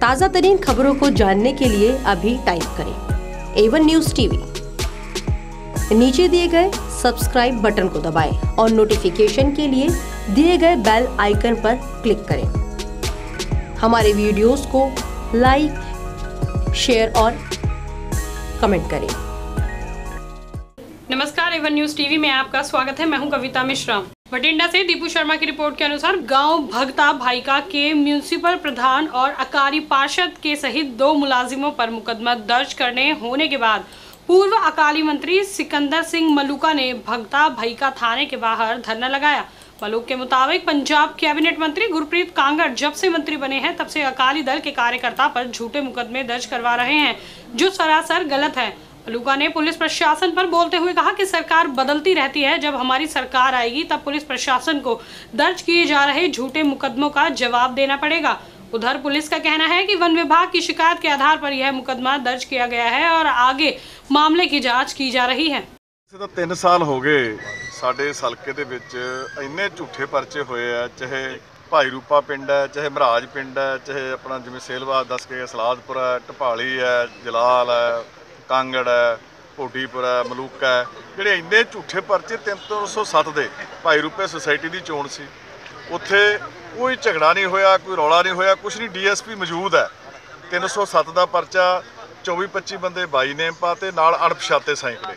ताज़ा तरीन खबरों को जानने के लिए अभी टाइप करें एवन न्यूज़ टीवी नीचे दिए गए सब्सक्राइब बटन को दबाएँ और नोटिफिकेशन के लिए दिए गए बेल आइकन पर क्लिक करें। हमारे वीडियोस को लाइक शेयर और कमेंट करें। नमस्कार एवन न्यूज़ टीवी में आपका स्वागत है। मैं हूँ कविता मिश्रा। बठिंडा से दीपू शर्मा की रिपोर्ट के अनुसार गाँव भगता भाईका के म्यूनिसिपल प्रधान और अकारी पार्षद के सहित दो मुलाजिमों पर मुकदमा दर्ज करने होने के बाद पूर्व अकाली मंत्री सिकंदर सिंह मलुका ने भगता भाईका थाने के बाहर धरना लगाया। मलुक के मुताबिक पंजाब कैबिनेट मंत्री गुरप्रीत कांगड़ जब से मंत्री बने हैं, तब से अकाली दल के कार्यकर्ता पर झूठे मुकदमे दर्ज करवा रहे हैं, जो सरासर गलत है। मलूका ने पुलिस प्रशासन पर बोलते हुए कहा कि सरकार बदलती रहती है जब हमारी सरकार आएगी तब पुलिस प्रशासन को दर्ज किए जा रहे झूठे मुकदमों का जवाब देना पड़ेगा उधर पुलिस का कहना है कि वन विभाग की शिकायत के आधार पर यह मुकदमा दर्ज किया गया है और आगे मामले की जांच की जा रही है ਇਸੇ ਤਾਂ 3 ਸਾਲ ਹੋ ਗਏ ਸਾਡੇ ਇਸ ਹਲਕੇ ਦੇ ਵਿੱਚ ਇੰਨੇ ਝੂਠੇ ਪਰਚੇ ਹੋਏ ਆ ਚਾਹੇ ਭਾਈ ਰੂਪਾ ਪਿੰਡ ਹੈ ਚਾਹੇ ਮਹਾਰਾਜ ਪਿੰਡ ਹੈ ਚਾਹੇ ਆਪਣਾ ਜਿਵੇਂ ਸੇਲਵਾਦ ਦੱਸ ਕੇ ਸਲਾਦਪੁਰ ਹੈ ਢਪਾਲੀ ਹੈ ਜਲਾਲ ਹੈ ਕਾਂਗੜ ਹੈ, ਭੋਡੀਪੁਰ ਮਲੂਕਾ ਹੈ, ਜਿਹੜੇ ਇੰਨੇ ਝੂਠੇ ਪਰਚੇ 307 ਦੇ ਭਾਈ ਰੂਪੇ ਸੁਸਾਇਟੀ ਦੀ ਚੋਣ ਸੀ। ਉੱਥੇ ਕੋਈ ਝਗੜਾ ਨਹੀਂ ਹੋਇਆ, ਕੋਈ ਰੌਲਾ ਨਹੀਂ ਹੋਇਆ, ਕੁਛ ਨਹੀਂ, ਡੀਐਸਪੀ ਮੌਜੂਦ ਹੈ। 307 ਦਾ ਪਰਚਾ 24 25 ਬੰਦੇ ਬਾਈ ਨੇਮ ਪਾਤੇ, ਨਾਲ ਅਣਪਛਾਤੇ ਸੈਂਕੜੇ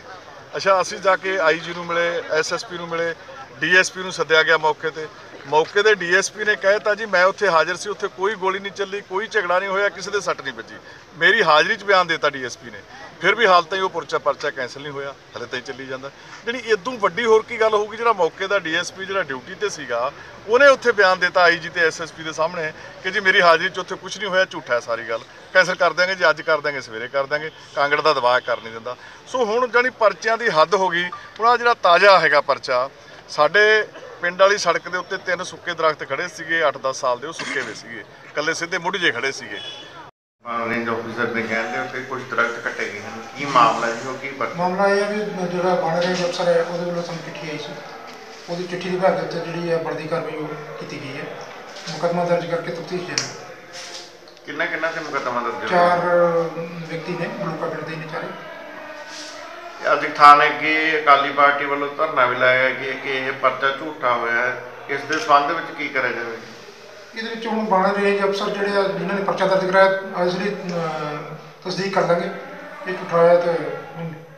ਅੱਛਾ, ਅਸੀਂ ਜਾ ਕੇ ਆਈਜੀ ਨੂੰ ਮਿਲੇ ਐਸਐਸਪੀ ਨੂੰ ਮਿਲੇ, ਡੀਐਸਪੀ ਨੂੰ ਸੱਦਿਆ ਗਿਆ ਮੌਕੇ ਤੇ। ਮੌਕੇ ਤੇ ਡੀਐਸਪੀ ਨੇ ਕਹਿਤਾ ਜੀ, ਮੈਂ ਉੱਥੇ ਹਾਜ਼ਰ ਸੀ, ਉੱਥੇ ਕੋਈ ਗੋਲੀ ਨਹੀਂ ਚੱਲੀ, ਕੋਈ ਝਗੜਾ ਨਹੀਂ ਹੋਇਆ, ਕਿਸੇ ਦੇ ਸੱਟ ਨਹੀਂ ਵੱਜੀ। ਮੇਰੀ ਹਾਜ਼ਰੀ 'ਚ ਬਿਆਨ ਦਿੱਤਾ ਡੀਐਸਪੀ ਨੇ। ਫਿਰ ਵੀ ਹਾਲ ਤਾਈਂ ਉਹ ਪਰਚਾ ਪਰਚਾ ਕੈਂਸਲ ਨਹੀਂ ਹੋਇਆ, ਹਲੇ ਤਾਈਂ ਚੱਲੀ ਜਾਂਦਾ। ਜਿਹੜੀ ਇਦੋਂ ਵੱਡੀ ਹੋਰ ਕੀ ਗੱਲ ਹੋਊਗੀ, ਜਿਹੜਾ ਮੌਕੇ ਦਾ ਡੀਐਸਪੀ, ਜਿਹੜਾ ਡਿਊਟੀ ਤੇ ਸੀਗਾ, ਉਹਨੇ ਉੱਥੇ ਬਿਆਨ ਦਿੱਤਾ ਆਈਜੀ ਤੇ ਐਸਐਸਪੀ ਦੇ ਸਾਹਮਣੇ ਕਿ ਜੀ ਮੇਰੀ ਹਾਜ਼ਰੀ 'ਚ ਉੱਥੇ ਕੁਝ ਨਹੀਂ ਹੋਇਆ, ਝੂਠਾ ਹੈ ਸਾਰੀ ਗੱਲ। ਕੈਂਸਲ ਕਰ ਦਿਆਂਗੇ ਜੀ, ਅੱਜ ਕਰ ਦਿਆਂਗੇ, ਸਵੇਰੇ ਕਰ ਦਿਆਂਗੇ, ਕਾਂਗੜ ਦਾ ਦਬਾਅ ਕਰ ਨਹੀਂ ਦਿੰਦਾ। ਸੋ ਹੁਣ ਜਾਨੀ ਪਰਚਿਆਂ ਦੀ ਹੱਦ ਹੋ ਗਈ, ਹੁਣ ਆਹ ਜਿਹੜਾ ਤਾਜ਼ਾ ਹੈਗਾ ਪਰਚਾ, ਸਾਡੇ ਪਿੰਡ ਵਾਲੀ ਸੜਕ ਦੇ ਉੱਤੇ ਤਿੰਨ ਸੁੱਕੇ ਦਰਖਤ ਖੜੇ ਸੀਗੇ 8-10 ਸਾਲ ਦੇ ਉਹ ਸੁੱਕੇ ਹੋਏ ਸੀਗੇ ਕੱਲੇ ਸਿੱਧੇ ਮੁੱਢ ਜੇ ਖੜੇ ਸੀਗੇ। ਰੇਂਜ ਆਫੀਸਰ ਨੇ ਕਹਿੰਦੇ ਕਿ ਕੁਝ ਦਰਖਤ ਕੱਟੇ ਗਏ ਹਨ। ਕੀ ਮਾਮਲਾ ਜੀ ਉਹ ਕੀ ਪਰ ਮਾਮਲਾ ਇਹ ਹੈ ਵੀ ਜਿਹੜਾ ਬਣ ਰਹੇ ਅਫਸਰ ਹੈ ਉਹਦੇ ਵੱਲੋਂ ਸਾਨੂੰ ਚਿੱਠੀ ਆਈ ਸੀ। ਉਹਦੀ ਚਿੱਠੀ ਦੇ ਦੇ ਉੱਤੇ ਜਿਹੜੀ ਹੈ ਬਣਦੀ ਕਾਰਵਾਈ ਉਹ ਕੀਤੀ ਗਈ ਹੈ। ਮੁਕੱਦਮਾ ਦਰਜ ਕਰਕੇ ਤਫਤੀਸ਼ ਜਾਰੀ। ਕਿੰਨਾ ਕਿੰਨਾ ਤੇ ਮੁਕੱਦਮਾ ਦਰਜ ਹੋਇਆ? ਚਾਰ ਵਿਅਕਤੀ ਨੇ ਬਲੂਕਾ ਪਿੰਡ ਦੇ ਨੇ ਚਾਰੇ। ਅੱਜ ਥਾਣੇ ਕੀ ਅਕਾਲੀ ਪਾਰਟੀ ਵੱਲੋਂ ਧਰਨਾ ਵੀ ਲਾਇਆ ਗਿਆ ਕਿ ਇਹ ਪਰਚਾ ਝੂਠਾ ਹੋਇਆ ਹੈ। ਇਸ ਦੇ ਸੰਬੰਧ ਵਿੱਚ ਕੀ ਕਰਿਆ ਜਾਵੇ? ਇਹਦੇ ਵਿੱਚ ਹੁਣ ਬਣ ਰਹੇ ਅਫਸਰ ਜਿਹੜੇ ਆ ਜਿਨ੍ਹਾਂ ਨੇ ਪਰਚਾ ਦਰਜ ਕਰਾਇਆ ਇਸ ਲਈ ਅ, ਤਸਦੀਕ ਕਰ ਲਾਂਗੇ ਇਹ ਝੂਠਾ ਹੋਇਆ ਤੇ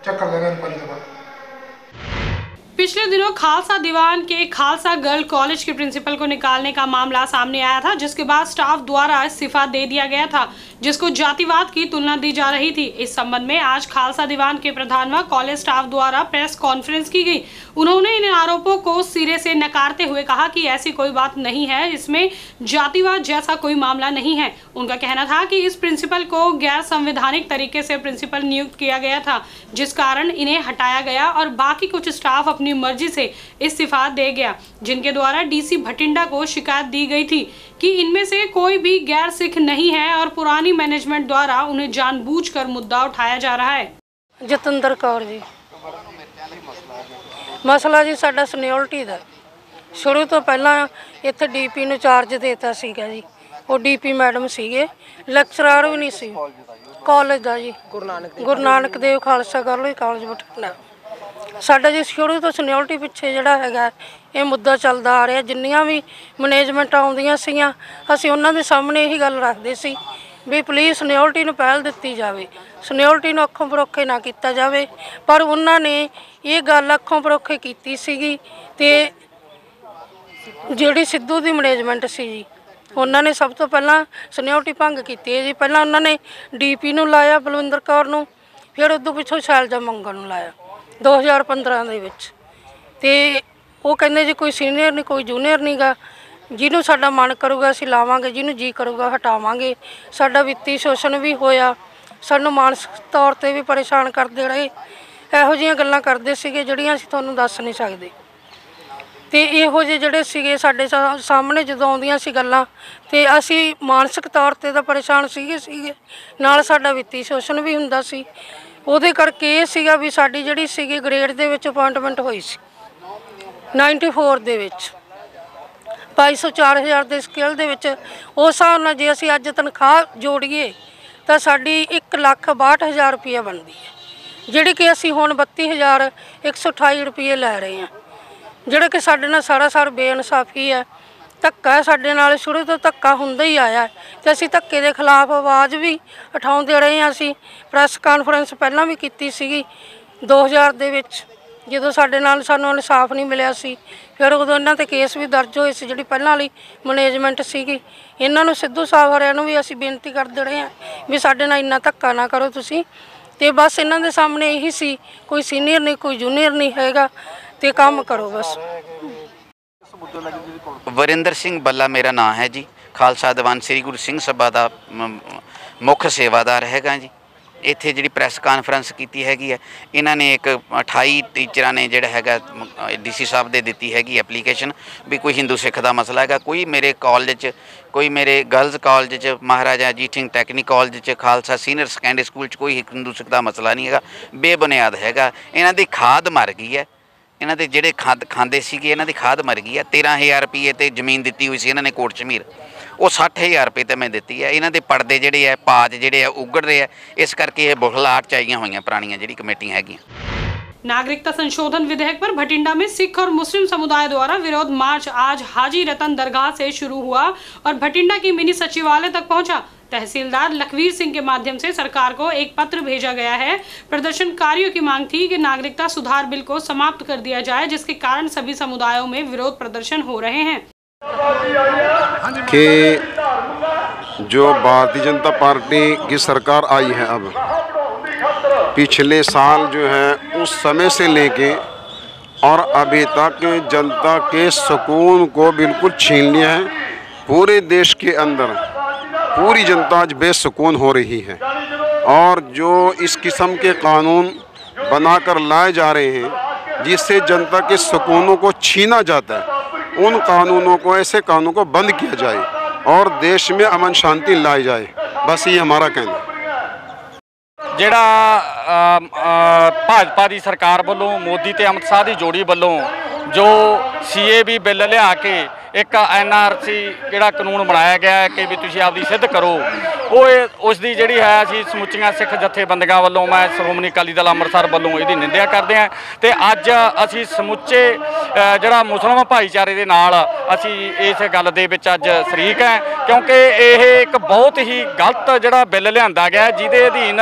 ਚੈੱਕ ਕਰ ਲਾਂਗੇ ਇਨਕੁਆਇਰੀ ਤੋਂ ਬਾਅਦ पिछले दिनों खालसा दीवान के खालसा गर्ल कॉलेज के प्रिंसिपल को निकालने का मामला सामने आया था जिसके बाद स्टाफ द्वारा इस्तीफा दे दिया गया था जिसको जातिवाद की तुलना दी जा रही थी। इस संबंध में आज खालसा दीवान के प्रधान व कॉलेज स्टाफ द्वारा प्रेस कॉन्फ्रेंस की गई। उन्होंने इन आरोपों को सिरे से नकारते हुए कहा कि ऐसी कोई बात नहीं है, इसमें जातिवाद जैसा कोई मामला नहीं है। उनका कहना था कि इस प्रिंसिपल को गैर संवैधानिक तरीके से प्रिंसिपल नियुक्त किया गया था, जिस कारण इन्हें हटाया गया और बाकी कुछ स्टाफ अपनी मर्ज़ी से इस्तीफा दे गया, जिनके द्वारा डीसी भटिंडा को शिकायत दी गई थी कि इनमें से कोई भी गैर सिख नहीं है और पुरानी मैनेजमेंट द्वारा उन्हें जानबूझकर मुद्दा उठाया जा रहा है ਜਤਿੰਦਰ ਕੌਰ ਜੀ ਮਸਲਾ ਜੀ ਸਾਡਾ ਸੀਨੀਅਰਟੀ ਦਾ ਸ਼ੁਰੂ ਤੋਂ ਪਹਿਲਾਂ ਇੱਥੇ ਡੀਪੀ ਨੂੰ ਚਾਰਜ ਦੇਤਾ ਸੀਗਾ ਜੀ ਉਹ ਡੀਪੀ ਮੈਡਮ ਸੀਗੇ ਲੈਕਚਰਰ ਵੀ ਨਹੀਂ ਸੀ ਕਾਲਜ ਦਾ ਜੀ ਗੁਰੂ ਨਾਨਕ ਗੁਰੂ ਨਾਨਕ ਦੇਵ ਖਾਲਸਾ ਗਰਲ ਕਾਲਜ ਬਠਿੰਡਾ ਸਾਡਾ ਜੀ ਸ਼ੁਰੂ ਤੋਂ ਸੀਨੀਅਰਟੀ ਪਿੱਛੇ ਜਿਹੜਾ ਹੈਗਾ ਇਹ ਮੁੱਦਾ ਚੱਲਦਾ ਆ ਰਿਹਾ ਜਿੰਨੀਆਂ ਵੀ ਮੈਨੇਜਮੈਂਟ ਆਉਂਦੀਆਂ ਸੀਗੀਆਂ ਅਸੀਂ ਉਹਨਾਂ ਦੇ ਸਾਹਮਣੇ ਇਹੀ ਗੱਲ ਰੱਖਦੇ ਸੀ ਵੀ ਪਲੀਜ਼ ਸੀਨੀਅਰਟੀ ਨੂੰ ਪਹਿਲ ਦਿੱਤੀ ਜਾਵੇ। ਸੀਨੀਅਰਟੀ ਨੂੰ ਅੱਖੋਂ ਪਰੋਖੇ ਨਾ ਕੀਤਾ ਜਾਵੇ। ਪਰ ਉਹਨਾਂ ਨੇ ਇਹ ਗੱਲ ਅੱਖੋਂ ਪਰੋਖੇ ਕੀਤੀ ਸੀਗੀ ਤੇ ਜਿਹੜੀ ਸਿੱਧੂ ਦੀ ਮੈਨੇਜਮੈਂਟ ਸੀ ਜੀ, ਉਹਨਾਂ ਨੇ ਸਭ ਤੋਂ ਪਹਿਲਾਂ ਸੀਨੀਅਰਟੀ ਭੰਗ ਕੀਤੀ ਹੈ ਜੀ। ਪਹਿਲਾਂ ਉਹਨਾਂ ਨੇ ਡੀਪੀ ਨੂੰ ਲਾਇਆ ਬਲਵਿੰਦਰ ਕੌਰ ਨੂੰ, ਫਿਰ ਉਦੋਂ ਪਿੱਛੋਂ ਸ਼ੈਲਜਾ ਮੰਗਲ ਨੂੰ ਲਾਇਆ 2015 ਦੇ ਵਿੱਚ। ਤੇ ਉਹ ਕਹਿੰਦੇ ਜੀ ਕੋਈ ਸੀਨੀਅਰ ਨਹੀਂ, ਕੋਈ ਜੂਨੀਅਰ ਨਹੀਂਗਾ ਜਿਹਨੂੰ ਸਾਡਾ ਮਨ ਕਰੂਗਾ ਅਸੀਂ ਲਾਵਾਂਗੇ, ਜਿਹਨੂੰ ਜੀ ਕਰੂਗਾ ਹਟਾਵਾਂਗੇ। ਸਾਡਾ ਵਿੱਤੀ ਸ਼ੋਸ਼ਣ ਵੀ ਹੋਇਆ। ਸਾਨੂੰ ਮਾਨਸਿਕ ਤੌਰ ਤੇ ਵੀ ਪਰੇਸ਼ਾਨ ਕਰਦੇ ਰਹੇ। ਇਹੋ ਜਿਹੀਆਂ ਗੱਲਾਂ ਕਰਦੇ ਸੀਗੇ ਜਿਹੜੀਆਂ ਅਸੀਂ ਤੁਹਾਨੂੰ ਦੱਸ ਨਹੀਂ ਸਕਦੇ। ਤੇ ਇਹੋ ਜਿਹੇ ਜਿਹੜੇ ਸੀਗੇ ਸਾਡੇ ਸਾ- ਸਾਹਮਣੇ ਜਦੋਂ ਆਉਂਦੀਆਂ ਸੀ ਗੱਲਾਂ, ਤੇ ਅਸੀਂ ਮਾਨਸਿਕ ਤੌਰ ਤੇ ਤਾਂ ਪਰੇਸ਼ਾਨ ਸੀਗੇ ਸੀਗੇ। ਨਾਲ ਸਾਡਾ ਵਿੱਤੀ ਸ਼ੋਸ਼ਣ ਵੀ ਹੁੰਦਾ ਸੀ। ਉਹਦੇ ਕਰਕੇ ਇਹ ਸੀਗਾ ਵੀ ਸਾਡੀ ਜਿਹੜੀ ਸੀਗੀ ਗ੍ਰੇਡ ਦੇ ਵਿੱਚ ਅਪਾਇੰਟਮੈਂਟ ਹੋਈ ਸੀ। 94 ਦੇ ਵਿੱਚ। 2200 4000 ਦੇ ਸਕੇਲ ਦੇ ਵਿੱਚ, ਉਸ ਹਿਸਾਬ ਨਾਲ ਜੇ ਅਸੀਂ ਅੱਜ ਤਨਖਾਹ ਜੋੜੀਏ, ਤਾਂ ਸਾਡੀ 1 ਲੱਖ 62000 ਰੁਪਏ ਬਣਦੀ ਹੈ। ਜਿਹੜੀ ਕਿ ਅਸੀਂ ਹੁਣ 32128 ਰੁਪਏ ਲੈ ਰਹੇ ਹਾਂ। ਜਿਹੜਾ ਕਿ ਸਾਡੇ ਨਾਲ ਸਾਰਾ ਸਾਰ ਬੇਇਨਸਾਫੀ ਹੈ। ਧੱਕਾ ਸਾਡੇ ਨਾਲ, ਸ਼ੁਰੂ ਤੋਂ ਧੱਕਾ ਹੁੰਦਾ ਹੀ ਆਇਆ ਹੈ ਤੇ ਅਸੀਂ ਧੱਕੇ ਦੇ ਖਿਲਾਫ ਆਵਾਜ਼ ਵੀ ਉਠਾਉਂਦੇ ਰਹੇ ਹਾਂ ਅਸੀਂ। ਪ੍ਰੈਸ ਕਾਨਫਰੰਸ ਪਹਿਲਾਂ ਵੀ ਕੀਤੀ ਸੀਗੀ 2000 ਦੇ ਵਿੱਚ। ਜਦੋਂ ਸਾਡੇ ਨਾਲ ਸਾਨੂੰ ਇਨਸਾਫ ਨਹੀਂ ਮਿਲਿਆ ਸੀ, ਫਿਰ ਉਦੋਂ ਇਹਨਾਂ ਤੇ ਕੇਸ ਵੀ ਦਰਜ ਹੋਏ ਸੀ, ਜਿਹੜੀ ਪਹਿਲਾਂ ਵਾਲੀ ਮੈਨੇਜਮੈਂਟ ਸੀਗੀ। ਇਹਨਾਂ ਨੂੰ ਸਿੱਧੂ ਸਾਹਿਬ ਹਰਿਆਂ ਨੂੰ ਵੀ ਅਸੀਂ ਬੇਨਤੀ ਕਰਦੇ ਰਹੇ ਹਾਂ ਵੀ ਸਾਡੇ ਨਾਲ ਇੰਨਾ ਧੱਕਾ ਨਾ ਕਰੋ ਤੁਸੀਂ। ਤੇ ਬਸ ਇਹਨਾਂ ਦੇ ਸਾਹਮਣੇ ਇਹੀ ਸੀ, ਕੋਈ ਸੀਨੀਅਰ ਨਹੀਂ, ਕੋਈ ਜੂਨੀਅਰ ਨਹੀਂ ਹੈਗਾ, ਤੇ ਕੰਮ ਕਰੋ ਬਸ। ਵਰਿੰਦਰ ਸਿੰਘ ਬੱਲਾ ਮੇਰਾ ਨਾਮ ਹੈ ਜੀ। ਖਾਲਸਾ ਦੀਵਾਨ ਸ੍ਰੀ ਗੁਰੂ ਸਿੰਘ ਸਭਾ ਦਾ ਮੁੱਖ ਸੇਵਾਦਾਰ ਹੈਗਾ ਜੀ। ਇੱਥੇ ਜਿਹੜੀ ਪ੍ਰੈਸ ਕਾਨਫਰੰਸ ਕੀਤੀ ਹੈਗੀ ਹੈ, ਇਹਨਾਂ ਨੇ ਇੱਕ 28 ਟੀਚਰਾਂ ਨੇ ਜਿਹੜਾ ਹੈਗਾ ਡੀਸੀ ਸਾਹਿਬ ਦੇ ਦਿੱਤੀ ਹੈਗੀ ਐਪਲੀਕੇਸ਼ਨ ਵੀ ਕੋਈ ਹਿੰਦੂ ਸਿੱਖ ਦਾ ਮਸਲਾ ਹੈਗਾ, ਕੋਈ ਮੇਰੇ ਕਾਲਜ 'ਚ, ਕੋਈ ਮੇਰੇ ਗਰਲਜ਼ ਕਾਲਜ 'ਚ ਮਹਾਰਾਜਾ ਅਜੀਤ ਸਿੰਘ ਟੈਕਨੀਕ ਕਾਲਜ 'ਚ, ਖਾਲਸਾ ਸੀਨੀਅਰ ਸੈਕੰਡਰੀ ਸਕੂਲ 'ਚ ਕੋਈ ਹਿੰਦੂ ਸਿੱਖ ਦਾ ਮਸਲਾ ਨਹੀਂ ਹੈਗਾ, ਬੇਬੁਨਿਆਦ ਹੈਗਾ, ਇਹਨਾਂ ਦੀ ਖਾਦ ਮਰ ਗਈ ਹੈ, ਇਹਨਾਂ ਦੇ ਜਿਹੜੇ ਖਾਦ ਖਾਂਦੇ ਸੀਗੇ, ਇਹਨਾਂ ਦੀ ਖਾਦ ਮਰ ਗਈ ਆ 13000 ਰੁਪਏ ਤੇ ਜ਼ਮੀਨ ਦਿੱਤੀ ਹੋਈ ਸੀ ਇਹਨਾਂ ਨੇ ਕੋਟ ਚਮੀਰ ਉਹ 60000 ਰੁਪਏ ਤੇ ਮੈਂ ਦਿੱਤੀ ਹੈ ਇਹਨਾਂ ਦੇ ਪਰਦੇ ਜਿਹੜੇ ਆ ਪਾਜ ਜਿਹੜੇ ਆ ਉਗੜ ਰਹੇ ਆ ਇਸ ਕਰਕੇ ਇਹ ਬੁਖਲਾਟ ਚਾਹੀਆਂ ਹੋਈਆਂ ਪੁਰਾਣੀਆਂ ਜਿਹੜੀ ਕਮੇਟੀਆਂ ਹੈਗੀਆਂ नागरिकता संशोधन विधेयक पर भटिंडा में सिख और मुस्लिम समुदाय द्वारा विरोध मार्च आज हाजी रतन दरगाह से शुरू हुआ और भटिंडा की मिनी सचिवालय तक पहुंचा तहसीलदार लखवीर सिंह के माध्यम से सरकार को एक पत्र भेजा गया है प्रदर्शनकारियों की मांग थी कि नागरिकता सुधार बिल को समाप्त कर दिया जाए जिसके कारण सभी समुदायों में विरोध प्रदर्शन हो रहे हैं कि जो भारतीय जनता पार्टी की सरकार आई है अब, पिछले साल जो है, उस समय से लेके और अभी तक जनता के सुकून को बिल्कुल छीन लिया है। पूरे देश के अंदर पूरी जनता आज बेसकून हो रही है। और जो इस किस्म के कानून बनाकर लाए जा रहे हैं, जिससे जनता के सुकूनों को छीना जाता है। उन कानूनों को ऐसे कानूनों को बंद किया जाए और देश में अमन शांति लाई जाए बस ये हमारा कहना है ਜਿਹੜਾ ਅਮ, ਅ, ਭਾਜਪਾ ਦੀ ਸਰਕਾਰ ਵੱਲੋਂ ਮੋਦੀ ਤੇ ਅਮਿਤ ਸ਼ਾਹ ਦੀ ਜੋੜੀ ਵੱਲੋਂ ਜੋ ਸੀਏਬੀ ਬਿੱਲ ਲਿਆ ਕੇ ਇੱਕ ਐਨਆਰਸੀ ਜਿਹੜਾ ਕਾਨੂੰਨ ਬਣਾਇਆ ਗਿਆ ਹੈ ਕਿ ਵੀ ਤੁਸੀਂ ਆਪਦੀ ਸਿੱਧ ਕਰੋ। ਉਹ ਇਹ- ਉਸ ਦੀ ਜਿਹੜੀ ਹੈ ਅਸੀਂ ਸਮੁੱਚੀਆਂ ਸਿੱਖ ਜਥੇਬੰਦੀਆਂ ਵੱਲੋਂ ਮੈਂ ਸ਼੍ਰੋਮਣੀ ਅਕਾਲੀ ਦਲ ਅੰਮ੍ਰਿਤਸਰ ਵੱਲੋਂ ਇਹਦੀ ਨਿੰਦਿਆ ਕਰਦੇ ਹਾਂ ਤੇ ਅੱਜ ਅਸੀਂ ਸਮੁੱਚੇ ਜਿਹੜਾ ਮੁਸਲਮਾਨ ਭਾਈਚਾਰੇ ਦੇ ਨਾਲ ਅਸੀਂ ਇਸ ਗੱਲ ਦੇ ਵਿੱਚ ਅੱਜ ਸ਼ਰੀਕ ਹੈ ਕਿਉਂਕਿ ਇਹ ਇੱਕ ਬਹੁਤ ਹੀ ਗਲਤ ਜਿਹੜਾ ਬਿੱਲ ਲਿਆਂਦਾ ਗਿਆ ਜਿਹਦੇ ਅਧੀਨ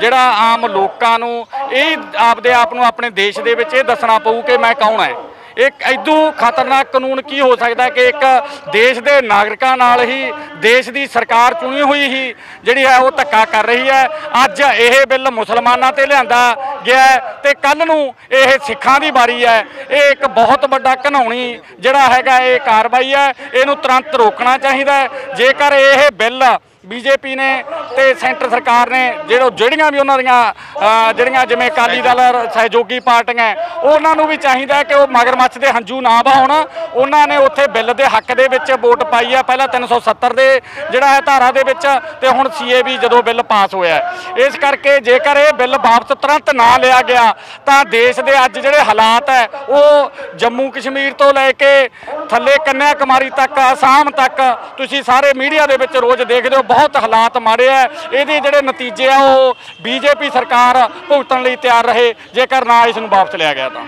ਜਿਹੜਾ ਆਮ ਲੋਕਾਂ ਨੂੰ ਇਹ ਆਪਦੇ ਆਪ ਨੂੰ ਆਪਣੇ ਦੇਸ਼ ਦੇ ਵਿੱਚ ਇਹ ਦੱਸਣਾ ਪਊ ਕਿ ਮੈਂ ਕੌਣ ਹੈ। ਇੱਕ ਐਦੂ ਖਤਰਨਾਕ ਕਾਨੂੰਨ ਕੀ ਹੋ ਸਕਦਾ ਕਿ ਇੱਕ ਦੇਸ਼ ਦੇ ਨਾਗਰਿਕਾਂ ਨਾਲ ਹੀ ਦੇਸ਼ ਦੀ ਸਰਕਾਰ ਚੁਣੀ ਹੋਈ ਹੀ ਜਿਹੜੀ ਹੈ ਉਹ ਧੱਕਾ ਕਰ ਰਹੀ ਹੈ। ਅੱਜ ਇਹ ਬਿੱਲ ਮੁਸਲਮਾਨਾਂ ਤੇ ਲਿਆਂਦਾ ਗਿਆ ਹੈ ਤੇ ਕੱਲ ਨੂੰ ਇਹ ਸਿੱਖਾਂ ਦੀ ਵਾਰੀ ਹੈ। ਇਹ ਇੱਕ ਬਹੁਤ ਵੱਡਾ ਘਨਾਉਣੀ ਜਿਹੜਾ ਹੈਗਾ ਇਹ ਕਾਰਵਾਈ ਹੈ। ਇਹਨੂੰ ਤੁਰੰਤ ਰੋਕਣਾ ਚਾਹੀਦਾ ਜੇਕਰ ਇਹ ਬਿੱਲ ਬੀਜੇਪੀ ਨੇ ਤੇ ਸੈਂਟਰ ਸਰਕਾਰ ਨੇ ਜਿਹੜੋ ਜਿਹੜੀਆਂ ਵੀ ਉਹਨਾਂ ਦੀਆਂ ਜਿਹੜੀਆਂ ਜਿਵੇਂ ਅਕਾਲੀ ਦਲ, ਸਹਿਯੋਗੀ ਪਾਰਟੀਆਂ, ਉਹਨਾਂ ਨੂੰ ਵੀ ਚਾਹੀਦਾ ਕਿ ਉਹ ਮਗਰਮੱਛ ਦੇ ਹੰਝੂ ਨਾ ਵਹਾਉਣ। ਉਹਨਾਂ ਨੇ ਉੱਥੇ ਬਿੱਲ ਦੇ ਹੱਕ ਦੇ ਵਿੱਚ ਵੋਟ ਪਾਈ ਹੈ ਪਹਿਲਾਂ 370 ਦੇ ਜਿਹੜਾ ਹੈ ਧਾਰਾ ਦੇ ਵਿੱਚ ਤੇ ਹੁਣ ਸੀਏਬੀ ਜਦੋਂ ਬਿੱਲ ਪਾਸ ਹੋਇਆ ਇਸ ਕਰਕੇ ਜੇਕਰ ਇਹ ਬਿੱਲ ਵਾਪਸ ਤੁਰੰਤ ਨਾ ਲਿਆ ਗਿਆ, ਤਾਂ ਦੇਸ਼ ਦੇ ਅੱਜ ਜਿਹੜੇ ਹਾਲਾਤ ਹੈ, ਉਹ ਜੰਮੂ ਕਸ਼ਮੀਰ ਤੋਂ ਲੈ ਕੇ ਥੱਲੇ ਕੰਨਿਆ ਕੁਮਾਰੀ ਤੱਕ ਆਸਾਮ ਤੱਕ ਤੁਸੀਂ ਸਾਰੇ ਮੀਡੀਆ ਦੇ ਵਿੱਚ ਰੋਜ਼ ਦੇਖਦੇ ਹੋ। ਬਹੁਤ ਹਾਲਾਤ ਮਾੜੇ ਆ। ਇਹਦੇ ਜਿਹੜੇ ਨਤੀਜੇ ਆ, ਉਹ ਬੀਜੇਪੀ ਸਰਕਾਰ ਭੁਗਤਣ ਲਈ ਤਿਆਰ ਰਹੇ। ਜੇਕਰ ਨਾ ਇਸ ਨੂੰ ਵਾਪਸ ਲਿਆ ਗਿਆ ਤਾਂ।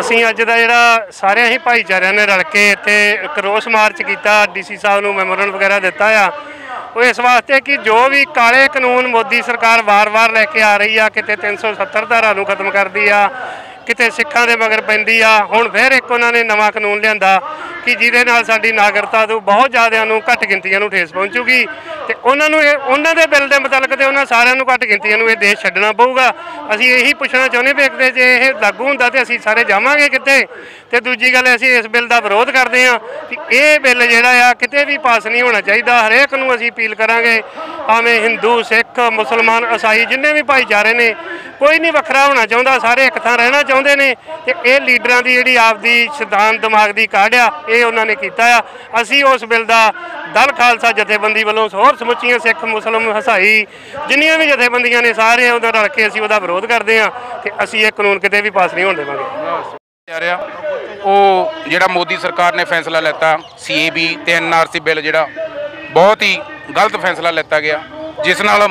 ਅਸੀਂ ਅੱਜ ਦਾ ਜਿਹੜਾ ਸਾਰਿਆਂ ਹੀ ਭਾਈਚਾਰਿਆਂ ਨੇ ਰਲ ਕੇ ਇੱਥੇ ਇੱਕ ਰੋਸ ਮਾਰਚ ਕੀਤਾ, ਡੀਸੀ ਸਾਹਿਬ ਨੂੰ ਮੈਮੋਰੀਅਲ ਵਗੈਰਾ ਦਿੱਤਾ ਆ। ਉਹ ਇਸ ਵਾਸਤੇ ਕਿ ਜੋ ਵੀ ਕਾਲੇ ਕਾਨੂੰਨ ਮੋਦੀ ਸਰਕਾਰ ਵਾਰ-ਵਾਰ ਲੈ ਕੇ ਆ ਰਹੀ ਆ, ਕਿਤੇ 370 ਧਾਰਾ ਨੂੰ ਖਤਮ ਕਰਦੀ ਆ ਕਿਤੇ ਸਿੱਖਾਂ ਦੇ ਮਗਰ ਪੈਂਦੀ ਆ। ਹੁਣ ਫਿਰ ਇੱਕ ਉਹਨਾਂ ਨੇ ਨਵਾਂ ਕਾਨੂੰਨ ਲਿਆਂਦਾ ਕਿ ਜਿਹਦੇ ਨਾਲ ਸਾਡੀ ਨਾਗਰਿਕਤਾ ਤੋਂ ਬਹੁਤ ਜ਼ਿਆਦਿਆਂ ਨੂੰ ਘੱਟ ਗਿਣਤੀਆਂ ਨੂੰ ਠੇਸ ਪਹੁੰਚੂਗੀ। ਤੇ ਉਹਨਾਂ ਨੂੰ ਇਹ ਉਹਨਾਂ ਦੇ ਬਿੱਲ ਦੇ ਮੁਤਲਕ ਤੇ ਉਹਨਾਂ ਸਾਰਿਆਂ ਨੂੰ ਘੱਟ ਗਿਣਤੀਆਂ ਨੂੰ ਇਹ ਦੇਸ਼ ਛੱਡਣਾ ਪਊਗਾ। ਅਸੀਂ ਇਹੀ ਪੁੱਛਣਾ ਚਾਹੁੰਦੇ ਵੀ ਇੱਕ ਜੇ ਇਹ ਲਾਗੂ ਹੁੰਦਾ ਤੇ ਅਸੀਂ ਸਾਰੇ ਜਾਵਾਂਗੇ ਕਿੱਥੇ? ਤੇ ਦੂਜੀ ਗੱਲ, ਅਸੀਂ ਇਸ ਬਿੱਲ ਦਾ ਵਿਰੋਧ ਕਰਦੇ ਹਾਂ ਕਿ ਇਹ ਬਿੱਲ ਜਿਹੜਾ ਆ ਕਿਤੇ ਵੀ ਪਾਸ ਨਹੀਂ ਹੋਣਾ ਚਾਹੀਦਾ। ਹਰੇਕ ਨੂੰ ਅਸੀਂ ਅਪੀਲ ਕਰਾਂਗੇ, ਭਾਵੇਂ ਹਿੰਦੂ, ਸਿੱਖ, ਮੁਸਲਮਾਨ ਈਸਾਈ ਜਿੰਨੇ ਵੀ ਭਾਈਚਾਰੇ ਨੇ, ਕੋਈ ਨਹੀਂ ਵੱਖਰਾ ਹੋਣਾ ਚਾਹੁੰਦਾ, ਸਾਰੇ ਇੱਕ ਥਾਂ ਰਹਿਣਾ ਚਾਹੁੰਦੇ ਨੇ ਤੇ ਇਹ ਲੀਡਰਾਂ ਦੀ ਜਿਹੜੀ ਆਪਦੀ ਸ਼ੈਤਾਨ ਦਿਮਾਗ ਦੀ ਕਾਢ ਆ, ਇਹ ਉਹਨਾਂ ਨੇ ਕੀਤਾ ਆ। ਅਸੀਂ ਉਸ ਬਿੱਲ ਦਾ ਦਲ ਖਾਲਸਾ ਜਥੇਬੰਦੀ ਵੱਲੋਂ ਹੋਰ ਸਮੁੱਚੀਆਂ ਸਿੱਖ, ਮੁਸਲਮ, ਹਸਾਈ ਜਿੰਨੀਆਂ ਵੀ ਜਥੇਬੰਦੀਆਂ ਨੇ ਸਾਰੇ ਉਹਦਾ ਰਲ ਕੇ ਅਸੀਂ ਉਹਦਾ ਵਿਰੋਧ ਕਰਦੇ ਹਾਂ ਤੇ ਅਸੀਂ ਇਹ ਕਾਨੂੰਨ ਕਿਤੇ ਵੀ ਪਾਸ ਨਹੀਂ ਹੋਣ ਦੇਵਾਂਗੇ। ਜਾ ਰਿਹਾ। ਉਹ ਜਿਹੜਾ ਮੋਦੀ ਸਰਕਾਰ ਨੇ ਫੈਸਲਾ ਲੈਤਾ ਸੀਏਬੀ ਤੇ ਐਨਆਰਸੀ ਬਿੱਲ ਜਿਹੜਾ, ਬਹੁਤ ਹੀ ਗਲਤ ਫੈਸਲਾ ਲੈਤਾ ਗਿਆ, ਜਿਸ ਨਾਲ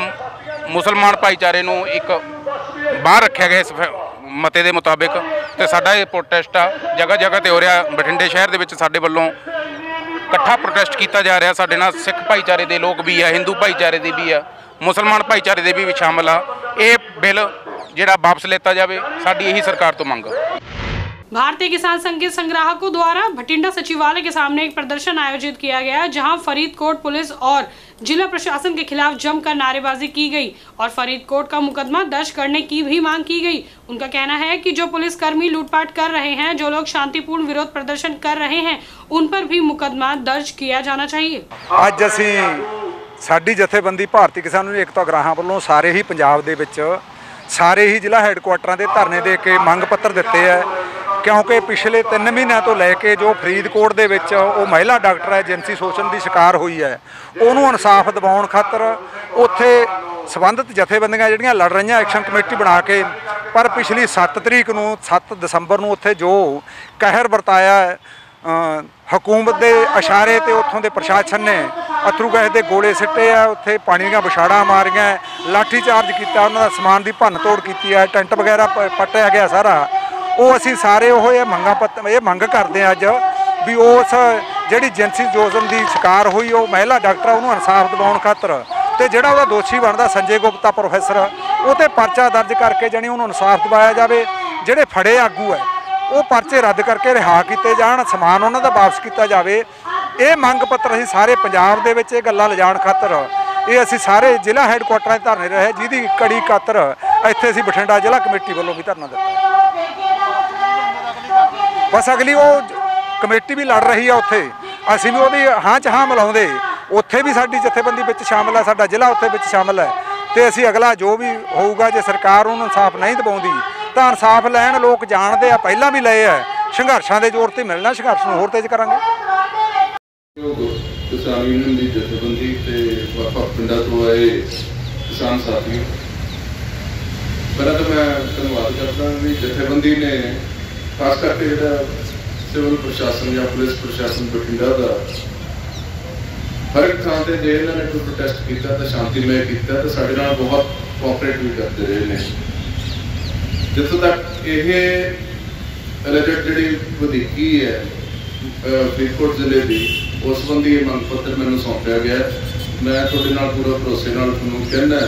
ਮੁਸਲਮਾਨ ਭਾਈਚਾਰੇ ਨੂੰ ਇੱਕ ਬਾਹਰ ਰੱਖਿਆ ਗਿਆ ਇਸ ਫੈ- ਮਤੇ ਦੇ ਮੁਤਾਬਿਕ ਤੇ ਸਾਡਾ ਇਹ ਪ੍ਰੋਟੈਸਟ ਆ, ਜਗ੍ਹਾ ਜਗ੍ਹਾ ਤੇ ਹੋ ਰਿਹਾ, ਬਠਿੰਡੇ ਸ਼ਹਿਰ ਦੇ ਵਿੱਚ ਸਾਡੇ ਵੱਲੋਂ ਇਕੱਠਾ ਪ੍ਰੋਟੈਸਟ ਕੀਤਾ ਜਾ ਰਿਹਾ, ਸਾਡੇ ਨਾਲ ਸਿੱਖ ਭਾਈਚਾਰੇ ਦੇ ਲੋਕ ਵੀ ਆ, ਹਿੰਦੂ ਭਾਈਚਾਰੇ ਦੇ ਵੀ ਆ, ਮੁਸਲਮਾਨ ਭਾਈਚਾਰੇ ਦੇ ਵੀ ਸ਼ਾਮਲ ਆ। ਇਹ ਬਿੱਲ ਜਿਹੜਾ ਵਾਪਸ ਲੈਤਾ ਜਾਵੇ, ਸਾਡੀ ਇਹੀ ਸਰਕਾਰ ਤੋਂ ਮੰਗ भारतीय किसान संघ के संग्राहकों द्वारा भटिंडा सचिवालय के सामने एक प्रदर्शन आयोजित किया गया जहां फरीदकोट पुलिस और जिला प्रशासन के खिलाफ जमकर नारेबाजी की गई और फरीदकोट का मुकदमा दर्ज करने की भी मांग की गई उनका कहना है कि जो पुलिसकर्मी लूटपाट कर रहे हैं जो लोग शांतिपूर्ण विरोध प्रदर्शन कर रहे हैं उन पर भी मुकदमा दर्ज किया जाना चाहिए ਅੱਜ ਅਸੀਂ ਸਾਡੀ ਜਥੇਬੰਦੀ ਭਾਰਤੀ ਕਿਸਾਨ ਏਕਤਾ ਗਰਾਹਾਂ ਵੱਲੋਂ ਸਾਰੇ ਹੀ ਪੰਜਾਬ ਦੇ ਵਿੱਚ ਸਾਰੇ ਹੀ ਜ਼ਿਲ੍ਹਾ ਹੈੱਡਕੁਆਟਰਾਂ ਦੇ ਧਰਨੇ ਦੇ ਕੇ ਮੰਗ ਪੱਤਰ ਦਿੱਤੇ ਹੈ ਕਿਉਂਕਿ ਪਿਛਲੇ 3 ਮਹੀਨਿਆਂ ਤੋਂ ਲੈ ਕੇ ਜੋ ਫਰੀਦਕੋਟ ਦੇ ਵਿੱਚ ਉਹ ਮਹਿਲਾ ਡਾਕਟਰ ਹੈ ਜਿਨਸੀ ਸ਼ੋਸ਼ਣ ਦੀ ਸ਼ਿਕਾਰ ਹੋਈ ਹੈ, ਉਹਨੂੰ ਇਨਸਾਫ ਦਿਵਾਉਣ ਖਾਤਰ ਉੱਥੇ ਸਬੰਧਿਤ ਜਥੇਬੰਦੀਆਂ ਜਿਹੜੀਆਂ ਲੜ ਰਹੀਆਂ ਐਕਸ਼ਨ ਕਮੇਟੀ ਬਣਾ ਕੇ, ਪਰ ਪਿਛਲੀ 7 ਤਰੀਕ ਨੂੰ 7 ਦਸੰਬਰ ਨੂੰ ਉੱਥੇ ਜੋ ਕਹਿਰ ਵਰਤਾਇਆ ਹਕੂਮਤ ਦੇ ਇਸ਼ਾਰੇ ਤੇ ਉੱਥੋਂ ਦੇ ਪ੍ਰਸ਼ਾਸਨ ਨੇ, ਅਥਰੂ ਗੈਸ ਦੇ ਗੋਲੇ ਸਿੱਟੇ ਆ, ਉੱਥੇ ਪਾਣੀ ਦੀਆਂ ਵਿਛਾੜਾਂ ਮਾਰੀਆਂ ਲਾਠੀ ਚਾਰਜ ਕੀਤਾ, ਉਹਨਾਂ ਦਾ ਸਮਾਨ ਦੀ ਭੰਨ ਤੋੜ ਕੀਤੀ ਹੈ, ਟੈਂਟ ਵਗੈਰਾ ਪ- ਪੱਟਿਆ ਗਿਆ ਸਾਰਾ। ਉਹ ਅਸੀਂ ਸਾਰੇ ਉਹ ਇਹ ਮੰਗਾਂ ਪੱਤ, ਇਹ ਮੰਗ ਕਰਦੇ ਆ ਅੱਜ ਵੀ ਉਸ ਜਿਹੜੀ ਜੈਂਸੀ ਜੋਜ਼ਨ ਦੀ ਸ਼ਿਕਾਰ ਹੋਈ, ਉਹ ਮਹਿਲਾ ਡਾਕਟਰ ਉਹਨੂੰ ਇਨਸਾਫ ਦਿਵਾਉਣ ਖਾਤਰ ਤੇ ਜਿਹੜਾ ਉਹਦਾ ਦੋਸ਼ੀ ਬਣਦਾ ਸੰਜੇ ਗੁਪਤਾ ਪ੍ਰੋਫੈਸਰ, ਉਹ ਤੇ ਪਰਚਾ ਦਰਜ ਕਰਕੇ ਜਾਣੀ ਉਹਨੂੰ ਇਨਸਾਫ ਦਿਵਾਇਆ ਜਾਵੇ, ਜਿਹੜੇ ਫੜੇ ਆਗੂ ਹੈ, ਉਹ ਪਰਚੇ ਰੱਦ ਕਰਕੇ ਰਿਹਾ ਕੀਤੇ ਜਾਣ, ਸਮਾਨ ਉਹਨਾਂ ਦਾ ਵਾਪਸ ਕੀਤਾ ਜਾਵੇ, ਇਹ ਮੰਗ ਪੱਤਰ ਅਸੀਂ ਸਾਰੇ ਪੰਜਾਬ ਦੇ ਵਿੱਚ ਇਹ ਗੱਲਾਂ ਲਿਜਾਣ ਖਾਤਰ, ਇਹ ਅਸੀਂ ਸਾਰੇ ਜ਼ਿਲ੍ਹਾ ਹੈੱਡਕੁਆਟਰਾਂ 'ਤੇ ਧਰਨੇ ਰਹੇ, ਜਿਹਦੀ ਕੜੀ ਖਾਤਰ ਇੱਥੇ ਅਸੀਂ ਬਠਿੰਡਾ ਜ਼ਿਲ੍ਹਾ ਕਮੇਟੀ ਵੱਲੋਂ ਵੀ ਧਰਨਾ ਦਿੱਤਾ। ਬਸ ਅਗਲੀ ਉਹ ਕਮੇਟੀ ਵੀ ਲੜ ਰਹੀ ਆ ਉੱਥੇ। ਅਸੀਂ ਵੀ ਉਹਦੀ ਹਾਂ ਚ ਹਾਂ ਮਿਲਾਉਂਦੇ। ਉੱਥੇ ਵੀ ਸਾਡੀ ਜਥੇਬੰਦੀ ਵਿੱਚ ਸ਼ਾਮਲ ਹੈ ਸਾਡਾ ਜ਼ਿਲ੍ਹਾ ਉੱਥੇ ਵਿੱਚ ਸ਼ਾਮਲ ਹੈ ਤੇ ਅਸੀਂ ਅਗਲਾ ਜੋ ਵੀ ਹੋਊਗਾ, ਜੇ ਸਰਕਾਰ ਉਹਨੂੰ ਇਨਸਾਫ ਨਹੀਂ ਦਿਵਾਉਂਦੀ, ਤਾਂ ਇਨਸਾਫ ਲੈਣ ਲੋਕ ਜਾਣਦੇ ਆ, ਪਹਿਲਾਂ ਵੀ ਲਏ ਆ। ਸੰਘਰਸ਼ਾਂ ਦੇ ਜ਼ੋਰ ਤੇ ਮਿਲਣਾ, ਸੰਘਰਸ਼ ਨੂੰ ਹੋਰ ਤੇਜ਼ ਕਰਾਂਗੇ। ਕਿਸਾਨ ਯੂਨੀਅਨ ਦੀ ਜਥੇਬੰਦੀ ਤੇ ਵੱਖ ਪਿੰਡਾਂ ਤੋਂ ਆਏ ਕਿਸਾਨ ਸਾਥੀ। ਪਹਿਲਾਂ ਤਾਂ ਮੈਂ ਧੰਨਵਾਦ ਕਰਦਾ ਵੀ ਜਥੇਬੰਦੀ ਨੇ ਖਾਸ ਕਰਕੇ ਜਿਹੜਾ ਸਿਵਲ ਪ੍ਰਸ਼ਾਸਨ ਜਾਂ ਪੁਲਿਸ ਪ੍ਰਸ਼ਾਸਨ ਬਠਿੰਡਾ ਦਾ, ਹਰ ਇੱਕ ਥਾਂ ਤੇ ਜੇ ਇਹਨਾਂ ਨੇ ਕੋਈ ਪ੍ਰੋਟੈਸਟ ਕੀਤਾ ਤਾਂ ਸ਼ਾਂਤੀਮਈ ਕੀਤਾ, ਤਾਂ ਸਾਡੇ ਨਾਲ ਬਹੁਤ ਕੋਆਪਰੇਟ ਵੀ ਕਰਦੇ ਰਹੇ ਨੇ। ਜਿੱਥੋਂ ਤੱਕ ਇਹ ਰਿਲੇਟਡ ਜਿਹੜੀ ਵਧੀਕੀ ਹੈ ਫਰੀਦਕੋਟ ਜ਼ਿਲ੍ਹੇ ਦੀ, ਉਸ ਸੰਬੰਧੀ ਇਹ ਮੰਗ ਪੱਤਰ ਮੈਨੂੰ ਸੌਂਪਿਆ ਗਿਆ ਮੈਂ ਤੁਹਾਡੇ ਨਾਲ ਪੂਰਾ ਭਰੋਸੇ ਨਾਲ ਤੁਹਾਨੂੰ ਕਹਿੰਦਾ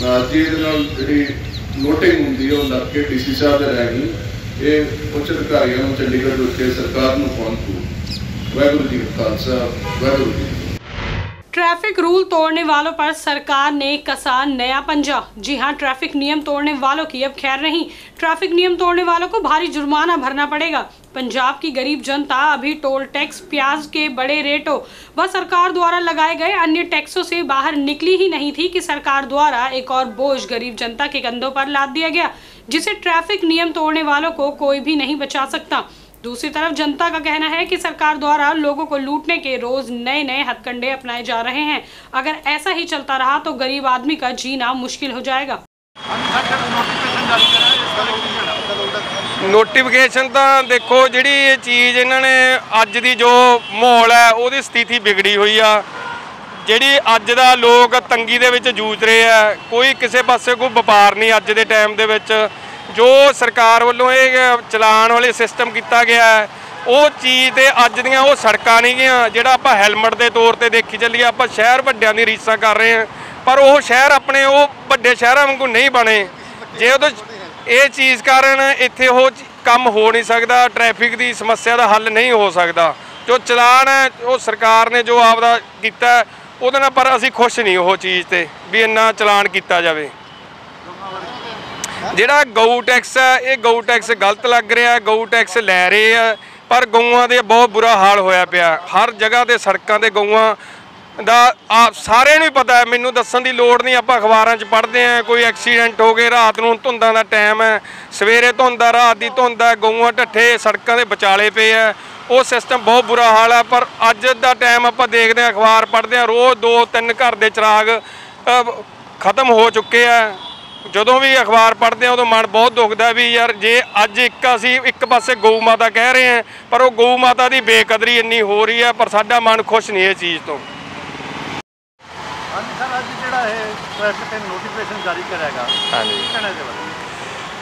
ਮੈਂ ਅੱਜ ਇਹਦੇ ਨਾਲ ਜਿਹੜੀ ਨੋਟਿੰਗ ਹੁੰਦੀ ਹੈ, ਉਹ ਲੱਗ ਕੇ ਡੀਸੀ ਸਾਹਿਬ ਦੇ ਰਹਿ ਗਈ ਇਹ ਉੱਚ ਅਧਿਕਾਰੀਆਂ ਨੂੰ ਚੰਡੀਗੜ੍ਹ ਉੱਤੇ ਸਰਕਾਰ ਨੂੰ ਪਹੁੰਚੂ ਵਾਹਿਗੁਰੂ ਜੀ ਕਾ ਖਾਲਸਾ ਵਾਹਿਗੁਰੂ ਜੀ ਕੀ ਫਤਿਹ। ट्रैफिक रूल तोड़ने वालों पर सरकार ने कसा नया पंजा जी हां ट्रैफिक नियम तोड़ने वालों की अब खैर नहीं ट्रैफिक नियम तोड़ने वालों को भारी जुर्माना भरना पड़ेगा पंजाब की गरीब जनता अभी टोल टैक्स प्याज के बड़े रेटों व सरकार द्वारा लगाए गए अन्य टैक्सों से बाहर निकली ही नहीं थी कि सरकार द्वारा एक और बोझ गरीब जनता के कंधों पर लाद दिया गया जिसे ट्रैफिक नियम तोड़ने वालों को कोई भी नहीं बचा सकता दूसरी तरफ जनता का कहना है कि सरकार द्वारा लोगों को लूटने के रोज नए नए हथकंडे अपनाए जा रहे हैं अगर ऐसा ही चलता रहा तो गरीब आदमी का जीना मुश्किल हो जाएगा ਨੋਟੀਫਿਕੇਸ਼ਨ ਤਾਂ ਦੇਖੋ ਜਿਹੜੀ ਇਹ ਚੀਜ਼ ਇਹਨਾਂ ਨੇ ਅੱਜ ਦੀ ਜੋ ਮਾਹੌਲ ਹੈ ਉਹਦੀ ਸਥਿਤੀ ਵਿਗੜੀ ਹੋਈ ਆ ਜਿਹੜੀ ਅੱਜ ਦਾ ਲੋਕ ਤੰਗੀ ਦੇ ਵਿੱਚ ਜੂਝ ਰਹੇ ਆ, ਕੋਈ ਕਿਸੇ ਪਾਸੇ ਕੋਈ ਵਪਾਰ ਨਹੀਂ ਅੱਜ ਦੇ ਟਾਈਮ ਦੇ ਵਿੱਚ। ਜੋ ਸਰਕਾਰ ਵੱਲੋਂ ਇਹ ਚਲਾਨ ਵਾਲੇ ਸਿਸਟਮ ਕੀਤਾ ਗਿਆ ਹੈ, ਉਹ ਚੀਜ਼ ਤੇ ਅੱਜ ਦੀਆਂ ਉਹ ਸੜਕਾਂ ਨਹੀਂ ਗੀਆਂ ਜਿਹੜਾ ਆਪਾਂ ਹੈਲਮਟ ਦੇ ਤੌਰ ਤੇ ਦੇਖੀ ਚੱਲੀਏ, ਆਪਾਂ ਸ਼ਹਿਰ ਵੱਡਿਆਂ ਦੀ ਰੀਸਾਂ ਕਰ ਰਹੇ ਹਾਂ। ਪਰ ਉਹ ਸ਼ਹਿਰ ਆਪਣੇ ਉਹ ਵੱਡੇ ਸ਼ਹਿਰਾਂ ਵਾਂਗੂ ਨਹੀਂ ਬਣੇ। ਜੇ ਉਹ ਇਹ ਚੀਜ਼ ਕਾਰਨ ਇੱਥੇ ਉਹ ਕੰਮ ਹੋ ਨਹੀਂ ਸਕਦਾ ਟ੍ਰੈਫਿਕ ਦੀ ਸਮੱਸਿਆ ਦਾ ਹੱਲ ਨਹੀਂ ਹੋ ਸਕਦਾ। ਜੋ ਚਲਾਨ ਹੈ, ਉਹ ਸਰਕਾਰ ਨੇ ਜੋ ਆਪਦਾ ਕੀਤਾ ਉਹਦੇ ਨਾਲ ਪਰ ਅਸੀਂ ਖੁਸ਼ ਨਹੀਂ ਉਹ ਚੀਜ਼ ਤੇ, ਵੀ ਇੰਨਾ ਚਲਾਨ ਕੀਤਾ ਜਾਵੇ। ਜਿਹੜਾ ਗਊ ਟੈਕਸ ਹੈ, ਇਹ ਗਊ ਟੈਕਸ ਗਲਤ ਲੱਗ ਰਿਹਾ ਗਊ ਟੈਕਸ ਲੈ ਰਹੇ ਆ ਪਰ ਗਊਆਂ ਦੇ ਬਹੁਤ ਬੁਰਾ ਹਾਲ ਹੋਇਆ ਪਿਆ। ਹਰ ਜਗ੍ਹਾ ਤੇ ਸੜਕਾਂ ਤੇ ਗਊਆਂ ਦਾ ਆਪ ਸਾਰਿਆਂ ਨੂੰ ਹੀ ਪਤਾ ਹੈ, ਮੈਨੂੰ ਦੱਸਣ ਦੀ ਲੋੜ ਨਹੀਂ, ਆਪਾਂ ਅਖਬਾਰਾਂ 'ਚ ਪੜ੍ਹਦੇ ਆ ਕੋਈ ਐਕਸੀਡੈਂਟ ਹੋ ਗਏ, ਰਾਤ ਨੂੰ ਧੁੰਦਾਂ ਦਾ ਟਾਈਮ ਹੈ, ਸਵੇਰੇ ਧੁੰਦ ਆ ਰਾਤ ਦੀ ਧੁੰਦ ਹੈ, ਗਊਆਂ ਢੱਠੇ ਸੜਕਾਂ ਦੇ ਵਿਚਾਲੇ ਪਏ ਆ ਉਹ ਸਿਸਟਮ ਬਹੁਤ ਬੁਰਾ ਹਾਲ ਹੈ ਪਰ ਅੱਜ ਦਾ ਟਾਈਮ ਆਪਾਂ ਦੇਖਦੇ ਆ ਅਖਬਾਰ ਪੜ੍ਹਦੇ ਆ ਰੋਜ਼ ਦੋ ਤਿੰਨ ਘਰ ਦੇ ਚਿਰਾਗ ਖਤਮ ਹੋ ਚੁੱਕੇ ਆ। ਜਦੋਂ ਵੀ ਅਖਬਾਰ ਪੜ੍ਹਦੇ ਆ ਉਦੋਂ ਮਨ ਬਹੁਤ ਦੁਖਦਾ ਵੀ ਯਾਰ ਜੇ ਅੱਜ ਇੱਕ ਅਸੀਂ ਇੱਕ ਪਾਸੇ ਗਊ ਮਾਤਾ ਕਹਿ ਰਹੇ ਹਾਂ ਪਰ ਉਹ ਗਊ ਮਾਤਾ ਦੀ ਬੇਕਦਰੀ ਇੰਨੀ ਹੋ ਰਹੀ ਹੈ ਪਰ ਸਾਡਾ ਮਨ ਖੁਸ਼ ਨਹੀਂ ਇਹ ਚੀਜ਼ ਤੋਂ। ਹਾਂਜੀ ਸਰ ਅੱਜ ਜਿਹੜਾ ਇਹ ਪ੍ਰੈਸ ਤੇ ਨੋਟੀਫਿਕੇਸ਼ਨ ਜਾਰੀ ਕਰਿਆਗਾ ਹਾਂਜੀ। ਕਹਿਣਾ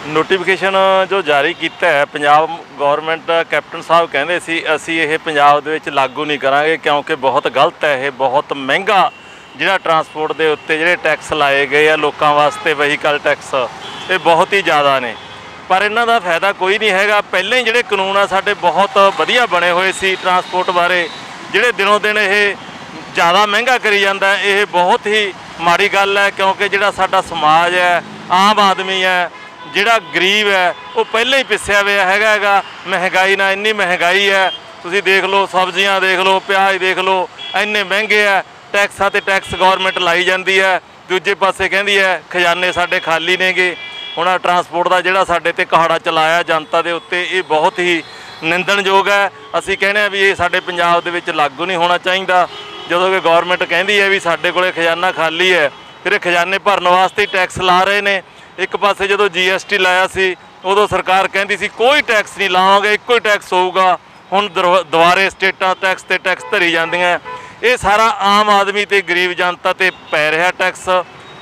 ਨੋਟੀਫਿਕੇਸ਼ਨ ਜੋ ਜਾਰੀ ਕੀਤਾ ਹੈ, ਪੰਜਾਬ ਗਵਰਨਮੈਂਟ ਕੈਪਟਨ ਸਾਹਿਬ ਕਹਿੰਦੇ ਸੀ, ਅਸੀਂ ਇਹ ਪੰਜਾਬ ਦੇ ਵਿੱਚ ਲਾਗੂ ਨਹੀਂ ਕਰਾਂਗੇ ਕਿਉਂਕਿ ਬਹੁਤ ਗਲਤ ਹੈ, ਇਹ ਬਹੁਤ ਮਹਿੰਗਾ ਜਿਹੜਾ ਟਰਾਂਸਪੋਰਟ ਦੇ ਉੱਤੇ ਜਿਹੜੇ ਟੈਕਸ ਲਾਏ ਗਏ ਆ ਲੋਕਾਂ ਵਾਸਤੇ ਵਹੀਕਲ ਟੈਕਸ ਇਹ ਬਹੁਤ ਹੀ ਜ਼ਿਆਦਾ ਨੇ। ਪਰ ਇਹਨਾਂ ਦਾ ਫਾਇਦਾ ਕੋਈ ਨਹੀਂ ਹੈਗਾ। ਪਹਿਲਾਂ ਹੀ ਜਿਹੜੇ ਕਾਨੂੰਨ ਆ, ਸਾਡੇ ਬਹੁਤ ਵਧੀਆ ਬਣੇ ਹੋਏ ਸੀ ਟਰਾਂਸਪੋਰਟ ਬਾਰੇ। ਜਿਹੜੇ ਦਿਨੋਂ ਦਿਨ ਇਹ ਜ਼ਿਆਦਾ ਮਹਿੰਗਾ ਕਰੀ ਜਾਂਦਾ, ਇਹ ਬਹੁਤ ਹੀ ਮਾੜੀ ਗੱਲ ਹੈ ਕਿਉਂਕਿ ਜਿਹੜਾ ਸਾਡਾ ਸਮਾਜ ਹੈ, ਆਮ ਆਦਮੀ ਹੈ ਜਿਹੜਾ ਗਰੀਬ ਹੈ, ਉਹ ਪਹਿਲਾਂ ਹੀ ਪਿਸਿਆ ਹੋਇਆ ਹੈਗਾ ਹੈਗਾ। ਮਹਿੰਗਾਈ ਨਾਲ ਇੰਨੀ ਮਹਿੰਗਾਈ ਹੈ। ਤੁਸੀਂ ਦੇਖ ਲਓ, ਸਬਜ਼ੀਆਂ ਦੇਖ ਲਓ, ਪਿਆਜ਼ ਦੇਖ ਲਓ, ਇੰਨੇ ਮਹਿੰਗੇ ਆ ਟੈਕਸਾਂ ਤੇ ਟੈਕਸ ਗਵਰਨਮੈਂਟ ਲਾਈ ਜਾਂਦੀ ਹੈ। ਦੂਜੇ ਪਾਸੇ ਕਹਿੰਦੀ ਹੈ, ਖਜ਼ਾਨੇ ਸਾਡੇ ਖਾਲੀ ਨੇਗੇ। ਹੁਣ ਆਹ ਟਰਾਂਸਪੋਰਟ ਦਾ ਜਿਹੜਾ ਸਾਡੇ ਤੇ ਕਹਾੜਾ ਚਲਾਇਆ ਜਨਤਾ ਦੇ ਉੱਤੇ, ਇਹ ਬਹੁਤ ਹੀ ਨਿੰਦਣਯੋਗ ਹੈ। ਅਸੀਂ ਕਹਿੰਦੇ ਆ ਵੀ ਇਹ ਸਾਡੇ ਪੰਜਾਬ ਦੇ ਵਿੱਚ ਲਾਗੂ ਨਹੀਂ ਹੋਣਾ ਚਾਹੀਦਾ। ਜਦੋਂ ਕਿ ਗਵਰਨਮੈਂਟ ਕਹਿੰਦੀ ਹੈ ਵੀ ਸਾਡੇ ਕੋਲੇ ਖਜ਼ਾਨਾ ਖਾਲੀ ਹੈ, ਫਿਰ ਇਹ ਖਜ਼ਾਨੇ ਭਰਨ ਵਾਸਤੇ ਟੈਕਸ ਲਾ ਰਹੇ ਨੇ। ਇੱਕ ਪਾਸੇ ਜਦੋਂ ਜੀਐਸਟੀ ਲਾਇਆ ਸੀ, ਉਦੋਂ ਸਰਕਾਰ ਕਹਿੰਦੀ ਸੀ, ਕੋਈ ਟੈਕਸ ਨਹੀਂ ਲਾਵਾਂਗੇ, ਇੱਕੋ ਹੀ ਟੈਕਸ ਹੋਊਗਾ। ਹੁਣ ਦਰ- ਦੁਬਾਰੇ ਸਟੇਟਾਂ ਟੈਕਸ ਤੇ ਟੈਕਸ ਧਰੀ ਜਾਂਦੀਆਂ। ਇਹ ਸਾਰਾ ਆਮ ਆਦਮੀ ਤੇ ਗਰੀਬ ਜਨਤਾ ਤੇ ਪੈ ਰਿਹਾ ਟੈਕਸ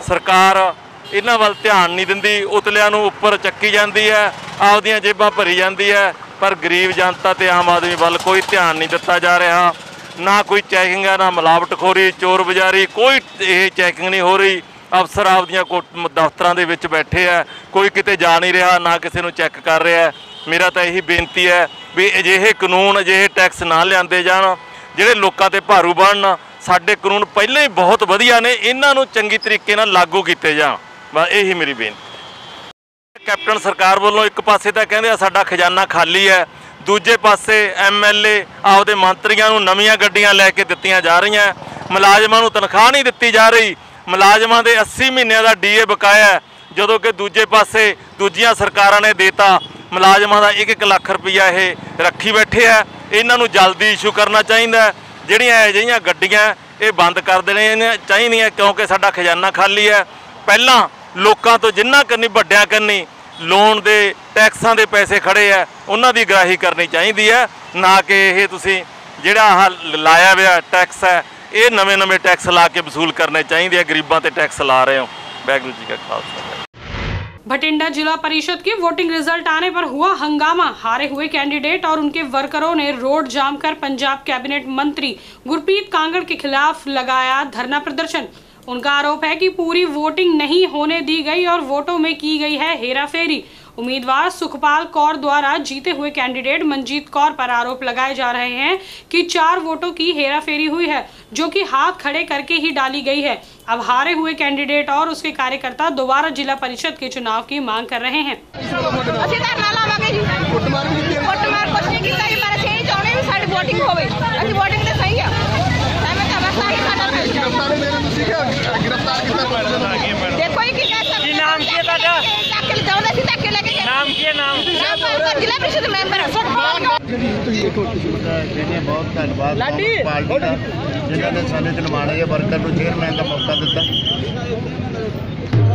ਸਰਕਾਰ ਇਹਨਾਂ ਵੱਲ ਧਿਆਨ ਨਹੀਂ ਦਿੰਦੀ, ਉਤਲਿਆਂ ਨੂੰ ਉੱਪਰ ਚੱਕੀ ਜਾਂਦੀ ਹੈ, ਆਪਦੀਆਂ ਜੇਬਾਂ ਭਰੀ ਜਾਂਦੀ ਹੈ, ਪਰ ਗਰੀਬ ਜਨਤਾ ਤੇ ਆਮ ਆਦਮੀ ਵੱਲ ਕੋਈ ਧਿਆਨ ਨਹੀਂ ਦਿੱਤਾ ਜਾ ਰਿਹਾ। ਨਾ ਕੋਈ ਚੈਕਿੰਗ ਹੈ, ਨਾ ਮਿਲਾਵਟਖੋਰੀ, ਚੋਰ ਬਜ਼ਾਰੀ, ਕੋਈ ਇਹ ਚੈਕਿੰਗ ਨਹੀਂ ਹੋ ਰਹੀ। ਅਫਸਰ ਆਪਦੀਆਂ ਕੋਟ- ਦਫ਼ਤਰਾਂ ਦੇ ਵਿੱਚ ਬੈਠੇ ਆ, ਕੋਈ ਕਿਤੇ ਜਾ ਨਹੀਂ ਰਿਹਾ, ਨਾ ਕਿਸੇ ਨੂੰ ਚੈੱਕ ਕਰ ਰਿਹਾ। ਮੇਰਾ ਤਾਂ ਇਹੀ ਬੇਨਤੀ ਹੈ ਵੀ ਅਜਿਹੇ ਕਾਨੂੰਨ, ਅਜਿਹੇ ਟੈਕਸ ਨਾ ਲਿਆਂਦੇ ਜਾਣ, ਜਿਹੜੇ ਲੋਕਾਂ ਤੇ ਭਾਰੂ ਬਣਨ, ਸਾਡੇ ਕਾਨੂੰਨ ਪਹਿਲਾਂ ਹੀ ਬਹੁਤ ਵਧੀਆ ਨੇ, ਇਹਨਾਂ ਨੂੰ ਚੰਗੀ ਤਰੀਕੇ ਨਾਲ ਲਾਗੂ ਕੀਤੇ ਜਾਣ। ਬਸ ਇਹੀ ਮੇਰੀ ਬੇਨਤੀ ਕੈਪਟਨ ਸਰਕਾਰ ਵੱਲੋਂ ਇੱਕ ਪਾਸੇ ਤਾਂ ਕਹਿੰਦੇ ਆ, ਸਾਡਾ ਖਜ਼ਾਨਾ ਖਾਲੀ ਹੈ, ਦੂਜੇ ਪਾਸੇ ਐਮਐਲਏ ਆਪਦੇ ਮੰਤਰੀਆਂ ਨੂੰ ਨਵੀਆਂ ਗੱਡੀਆਂ ਲੈ ਕੇ ਦਿੱਤੀਆਂ ਜਾ ਰਹੀਆਂ, ਮੁਲਾਜ਼ਮਾਂ ਨੂੰ ਤਨਖਾਹ ਨਹੀਂ ਦਿੱਤੀ ਜਾ ਰਹੀ ਮੁਲਾਜ਼ਮਾਂ ਦੇ 80 ਮਹੀਨਿਆਂ ਦਾ ਡੀਏ ਬਕਾਇਆ ਜਦੋਂ ਕਿ ਦੂਜੇ ਪਾਸੇ ਦੂਜੀਆਂ ਸਰਕਾਰਾਂ ਨੇ ਦੇਤਾ, ਮੁਲਾਜ਼ਮਾਂ ਦਾ 1-1 ਲੱਖ ਰੁਪਈਆ ਇਹ ਰੱਖੀ ਬੈਠੇ ਆ ਇਹਨਾਂ ਨੂੰ ਜਲਦੀ ਇਸ਼ੂ ਕਰਨਾ ਚਾਹੀਦਾ ਹੈ। ਜਿਹੜੀਆਂ ਅਜਿਹੀਆਂ ਗੱਡੀਆਂ ਇਹ ਬੰਦ ਕਰ ਦੇਣੀਆਂ ਚਾਹੀਦੀਆਂ ਕਿਉਂਕਿ ਸਾਡਾ ਖਜ਼ਾਨਾ ਖਾਲੀ ਹੈ। ਪਹਿਲਾਂ ਲੋਕਾਂ ਤੋਂ ਜਿੰਨਾ ਕਰਨੀ ਵੱਡਿਆਂ ਕਰਨੀ ਲੋਨ ਦੇ, ਟੈਕਸਾਂ ਦੇ ਪੈਸੇ ਖੜੇ ਆ ਉਹਨਾਂ ਦੀ ਗ੍ਰਾਹੀ ਕਰਨੀ ਚਾਹੀਦੀ ਹੈ। ਨਾ ਕਿ ਇਹ ਤੁਸੀਂ ਜਿਹੜਾ ਆਹ ਲਾਇਆ ਹੋਇਆ ਟੈਕਸ ਹੈ ਇਹ ਨਵੇਂ-ਨਵੇਂ ਟੈਕਸ ਲਾ ਕੇ ਵਸੂਲ ਕਰਨੇ ਚਾਹੀਦੇ ਆ ਗਰੀਬਾਂ ਤੇ ਟੈਕਸ ਲਾ ਰਹੇ ਹੋ ਵਾਹਿਗੁਰੂ ਜੀ ਕਾ ਖਾਲਸਾ भटिंडा जिला परिषद के वोटिंग रिजल्ट आने पर हुआ हंगामा हारे हुए कैंडिडेट और उनके वर्करों ने रोड जाम कर पंजाब कैबिनेट मंत्री गुरप्रीत कांगड़ के खिलाफ लगाया धरना प्रदर्शन उनका आरोप है कि पूरी वोटिंग नहीं होने दी गई और वोटों में की गई है हेराफेरी उम्मीदवार सुखपाल कौर द्वारा जीते हुए कैंडिडेट मंजीत कौर पर आरोप लगाए जा रहे हैं कि चार वोटों की हेराफेरी हुई है जो कि हाथ खड़े करके ही डाली गई है। अब हारे हुए कैंडिडेट और उसके कार्यकर्ता दोबारा जिला परिषद के चुनाव की मांग कर रहे हैं। वोटिंग हो। गई ਨਾਮ ਕੀ ਹੈ ਨਾਮ? ਜ਼ਿਲ੍ਹਾ ਪ੍ਰੀਸ਼ਦ ਮੈਂਬਰ ਜਿਹਨੇ ਬਹੁਤ ਧੰਨਵਾਦ ਪਾਰਟੀ ਦਾ ਜਿਨ੍ਹਾਂ ਨੇ ਸਾਡੇ ਜਨਮਾਣੇ ਦੇ ਵਰਕਰ ਨੂੰ ਚੇਅਰਮੈਨ ਦਾ ਮੌਕਾ ਦਿੱਤਾ।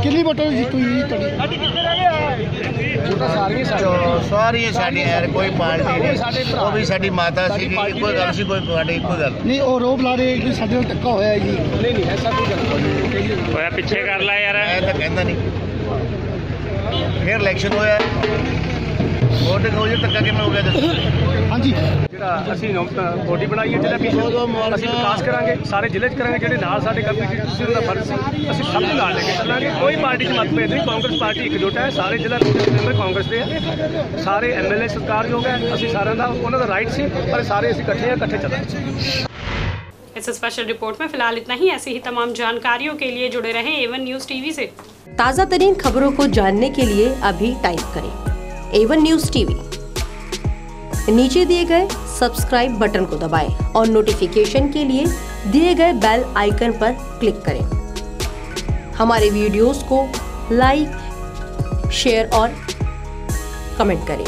ਕਿੰਨੀ ਵੋਟਾਂ ਜਿੱਤੂ ਜੀ ਤੁਹਾਡੀ? ਸਾਰੀਆਂ ਸਾਡੀਆਂ। ਯਾਰ ਕੋਈ ਪਾਰਟੀ ਨਹੀਂ। ਉਹ ਵੀ ਸਾਡੀ ਮਾਤਾ ਸੀ ਇੱਕੋ ਗੱਲ ਸੀ ਕੋਈ ਤੁਹਾਡੀ ਇੱਕੋ ਗੱਲ। ਨਹੀਂ ਉਹ ਰੋਬ ਲਾ ਰਹੇ ਕਿ ਸਾਡੇ ਨਾਲ ਧੱਕਾ ਹੋਇਆ ਜੀ। ਨਹੀਂ ਨਹੀਂ ਐਸਾ ਕੋਈ ਗੱਲ ਹੋਇਆ ਪਿੱਛੇ ਕਰ ਲੈ ਯਾਰ। ਮੈਂ ਤਾਂ ਕਹਿੰਦਾ ਨਹੀਂ। ਫਿਰ ਇਲੈਕਸ਼ਨ ਹੋਇਆ। ਵੋਟਿੰਗ ਹੋ ਜੇ ਧੱਕਾ ਕਿਵੇਂ ਹੋ ਗਿਆ ਦੱਸੋ। ਹਾਂਜੀ। ਜਿਹੜਾ ਅਸੀਂ ਬੋਡੀ ਬਣਾਈ ਹੈ ਜ਼ਿਲ੍ਹਾ ਪਿਛੜ ਅਸੀਂ ਵਿਕਾਸ ਕਰਾਂਗੇ ਸਾਰੇ ਜ਼ਿਲ੍ਹੇ 'ਚ ਕਰਾਂਗੇ ਜਿਹੜੇ ਨਾਲ ਸਾਡੇ ਕੰਪੀਟੀਟਰ ਸੀ ਉਹਦਾ ਫਰਜ਼ ਸੀ ਅਸੀਂ ਸਭ ਨੂੰ ਨਾਲ ਲੈ ਕੇ ਚੱਲਾਂਗੇ। ਕੋਈ ਪਾਰਟੀ 'ਚ ਮਤਭੇਦ ਨਹੀਂ ਕਾਂਗਰਸ ਪਾਰਟੀ ਇਕਜੁੱਟ ਹੈ ਸਾਰੇ ਜ਼ਿਲ੍ਹਾ ਮੈਂਬਰ ਕਾਂਗਰਸ ਦੇ ਆ ਸਾਰੇ ਐਮਐਲਏ ਸਤਿਕਾਰਯੋਗ ਹੈ ਅਸੀਂ ਸਾਰਿਆਂ ਦਾ ਉਹਨਾਂ ਦਾ ਰਾਈਟ ਸੀ ਪਰ ਸਾਰੇ ਅਸੀਂ ਇਕੱਠੇ ਆ ਇਕੱਠੇ ਚੱਲਾਂਗੇ। इस स्पेशल रिपोर्ट में फ़िलहाल इतना ही। ऐसी ही तमाम जानकारियों के लिए जुड़े रहें एवन न्यूज़ टीवी से। ताज़ा तरीन खबरों को जानने के लिए अभी टाइप करें एवन न्यूज़ टीवी नीचे दिए गए सब्सक्राइब बटन को दबाएँ और नोटिफिकेशन के लिए दिए गए बेल आइकन पर क्लिक करें। हमारे वीडियोस को लाइक शेयर और कमेंट करें।